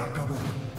Se acabó.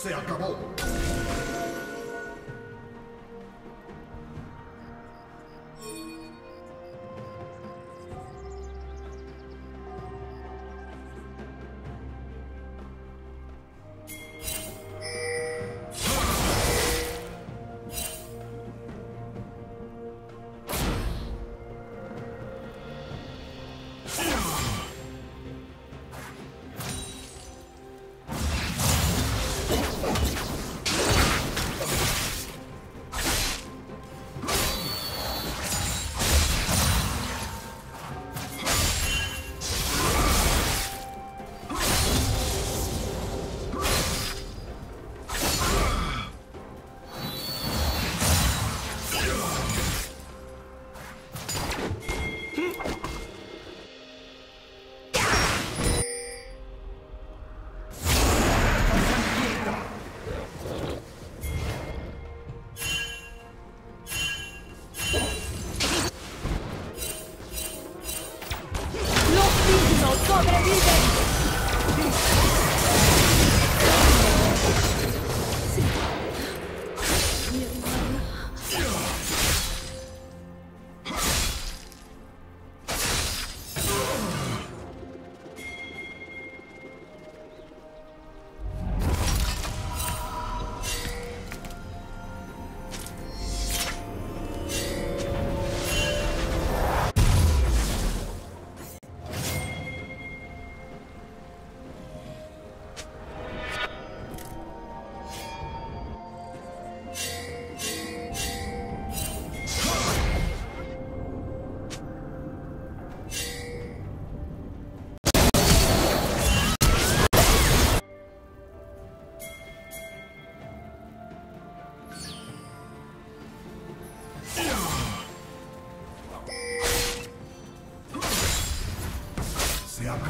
Se acabó.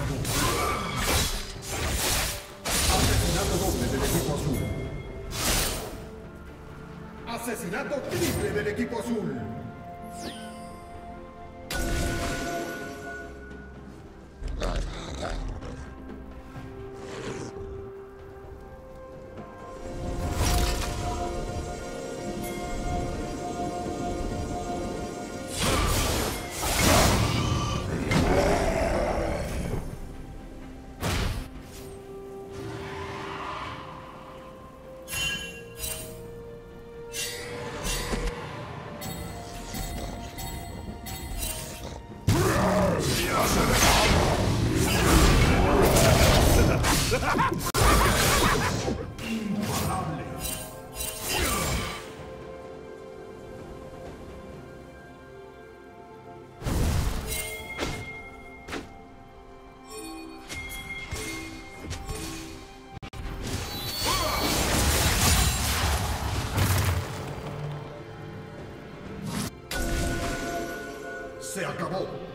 Asesinato doble del equipo azul. Asesinato triple del equipo azul. Se